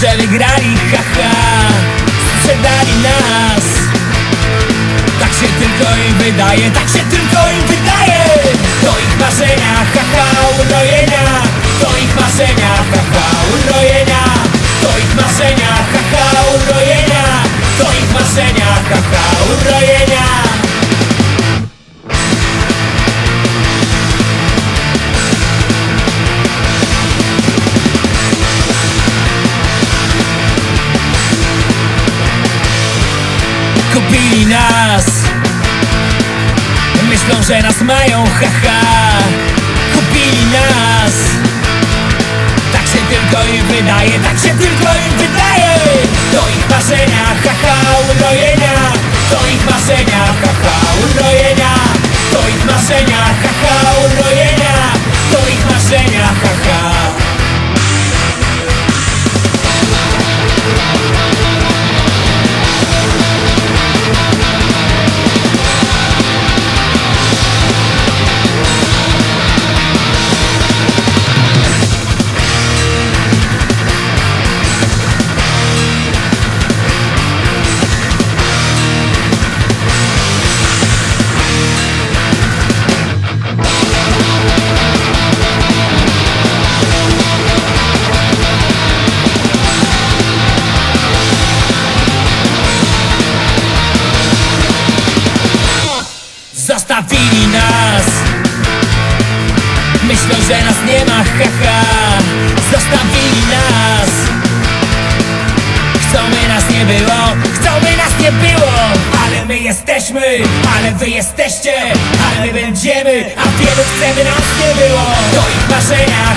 że wygrali, haha Sprzedali nas. Tak się tylko im wydaje, tak się tylko im wydaje. To ich marzenia, haha, urojenia. To ich marzenia, haha, urojenia. To ich marzenia, haha, urojenia. To ich marzenia, haha, urojenia Kupili nas. Myślą, że nas mają, haha Kupili nas. Tak się tylko im wydaje, tak się tylko im wydaje. To ich marzenia, haha, urojenia. To ich marzenia, haha, urojenia. To ich marzenia, haha, urojenia. To ich marzenia, haha Myślą, że nas nie ma, haha Zostawili nas. Chcą by nas nie było Chcą by nas nie było. Ale my jesteśmy Ale wy jesteście. Ale my będziemy A wielu chce by nas nie było. To ich marzenia,